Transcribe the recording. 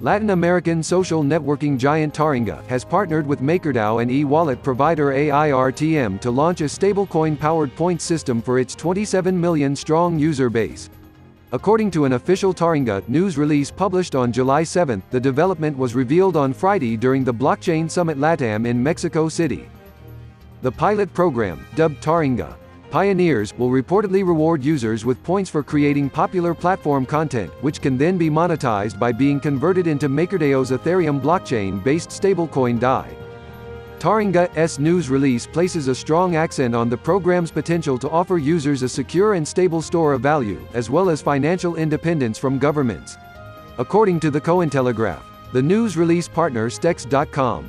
Latin American social networking giant Taringa has partnered with MakerDAO and e-wallet provider AIRTM to launch a stablecoin-powered point system for its 27 million strong user base. According to an official Taringa news release published on July 7, the development was revealed on Friday during the Blockchain Summit LATAM in Mexico City. The pilot program, dubbed Taringa, Pioneers will reportedly reward users with points for creating popular platform content, which can then be monetized by being converted into MakerDAO's Ethereum blockchain-based stablecoin DAI. Taringa's news release places a strong accent on the program's potential to offer users a secure and stable store of value, as well as financial independence from governments. According to the Cointelegraph, the news release partner Stex.com